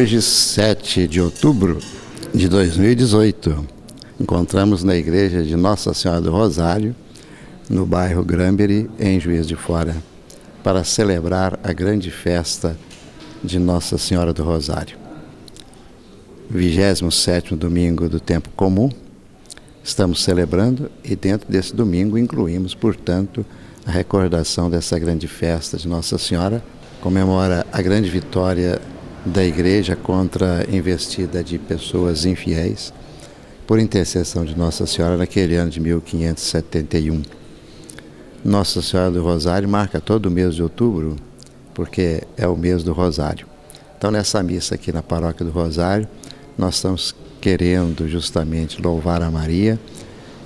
Hoje, 7 de outubro de 2018, encontramos na igreja de Nossa Senhora do Rosário, no bairro Granbury, em Juiz de Fora, para celebrar a grande festa de Nossa Senhora do Rosário. 27 domingo do tempo comum, estamos celebrando e dentro desse domingo incluímos, portanto, a recordação dessa grande festa de Nossa Senhora, comemora a grande vitória da igreja contra a investida de pessoas infiéis, por intercessão de Nossa Senhora naquele ano de 1571. Nossa Senhora do Rosário marca todo o mês de outubro, porque é o mês do Rosário. Então, nessa missa aqui na Paróquia do Rosário, nós estamos querendo justamente louvar a Maria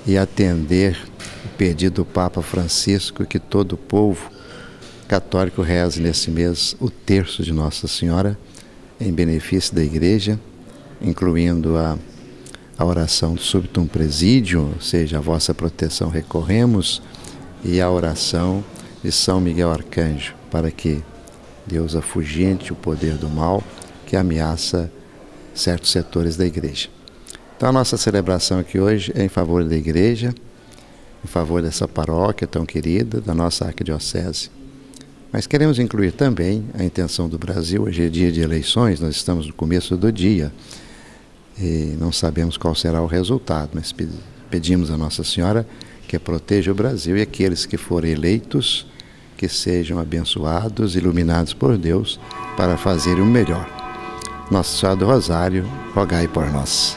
e atender o pedido do Papa Francisco que todo o povo católico reze nesse mês o terço de Nossa Senhora em benefício da Igreja, incluindo a, a oração do Subtum Presidium, ou seja, a vossa proteção recorremos, e a oração de São Miguel Arcanjo, para que Deus afugente o poder do mal que ameaça certos setores da Igreja. Então, a nossa celebração aqui hoje é em favor da Igreja, em favor dessa paróquia tão querida, da nossa arquidiocese. Mas queremos incluir também a intenção do Brasil. Hoje é dia de eleições, nós estamos no começo do dia e não sabemos qual será o resultado, mas pedimos a Nossa Senhora que proteja o Brasil e aqueles que forem eleitos que sejam abençoados, iluminados por Deus para fazerem o melhor. Nossa Senhora do Rosário, rogai por nós.